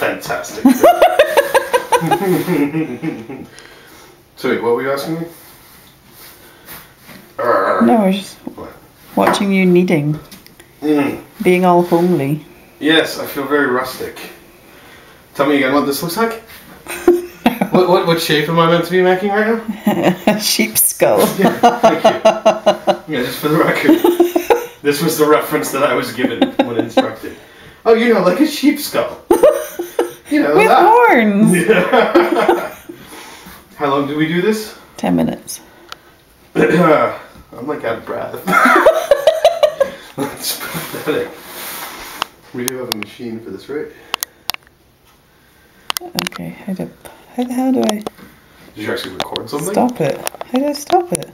fantastic. so wait, what were you asking me? Arr. No, I was just What? watching you kneading, Mm. being all homely. Yes, I feel very rustic. Tell me again what this looks like. what, what what shape am I meant to be making right now? Sheep skull. Yeah, thank you. Yeah, just for the record, this was the reference that I was given when instructed. Oh, you know, like a sheep skull. You know With that. horns. How long did we do this? Ten minutes. I'm like out of breath. That's pathetic. We do have a machine for this, right? Okay, how do how the hell do I Did you actually record something? stop it? How do I stop it?